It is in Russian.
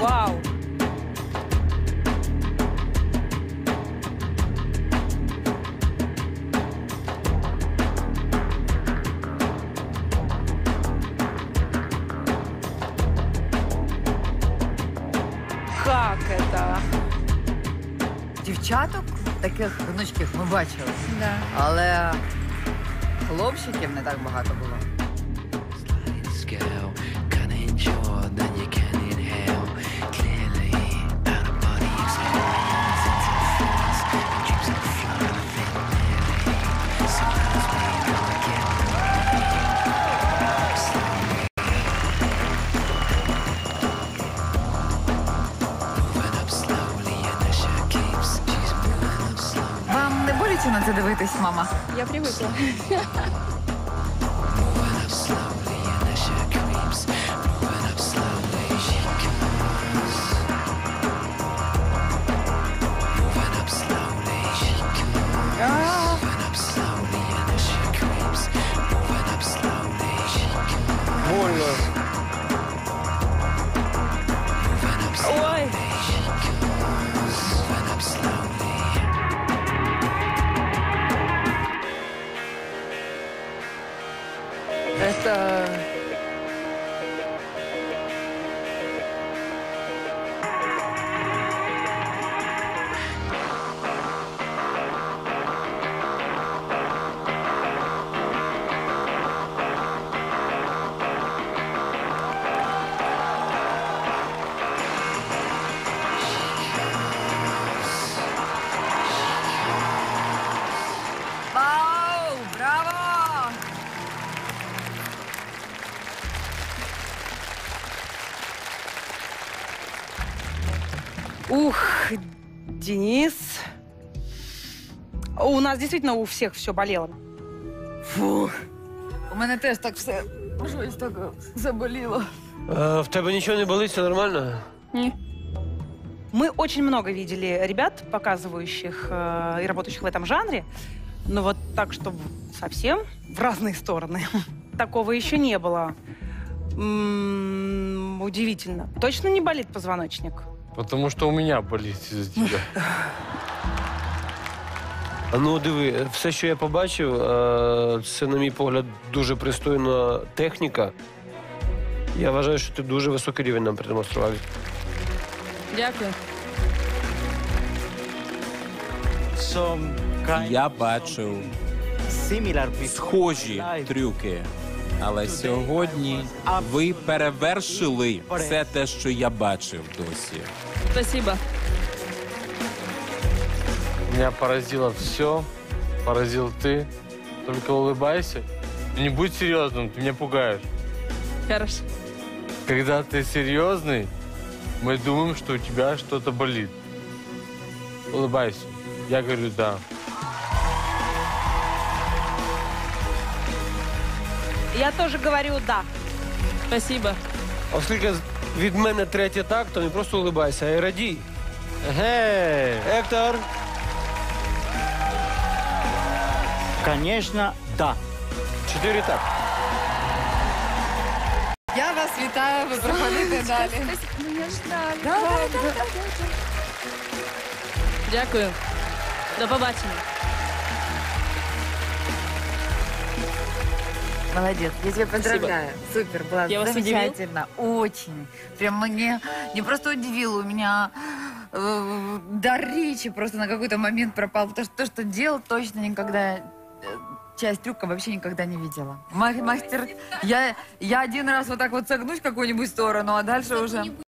Вау! Как это? Дівчаток таких гнучких ми бачили, Да. але хлопчиків не так багато було. Sliding scale Вам не боляче на це дивитись, мама? Я привикла. Moving Ух, Денис. У нас действительно у всех все болело. Фух. У мене теж так все щось так заболіло. А, в тебе нічого не болить, все нормально? Мы очень много видели ребят, показывающих э, и работающих в этом жанре, но вот так, чтобы совсем в разные стороны, такого еще не было. М, удивительно. Точно не болит позвоночник? Потому что у меня болит из-за тебя. Ну диви, все, що я побачив, е, це, на мій погляд, дуже пристойна техніка. Я вважаю, що ти дуже високий рівень нам продемонстрував. Дякую. Я бачив схожі трюки. Але сьогодні ви перевершили все те, що я бачив досі. Спасибо. Меня поразило все, поразил ты. Только улыбайся. Не будь серьезным, ты меня пугаешь. Хорошо. Когда ты серьезный, мы думаем, что у тебя что-то болит. Улыбайся. Я говорю да. Я тоже говорю «да». Спасибо. Оскільки від мене третє так, то не просто улибайся, а й радій. Эй! Ектор, Конечно, да. чотири так. Я вас вітаю, ви проходите далі. Дякую. До побачення. Молодец, я тебя поздравляю. Супер, было Я замечательно. Очень. Прям мне не просто удивило, у меня э, дар речи просто на какой-то момент пропал. Потому что то, что делал, точно никогда э, часть трюка вообще никогда не видела. Ма- Мастер, я, я один раз вот так вот согнусь в какую-нибудь сторону, а дальше уже...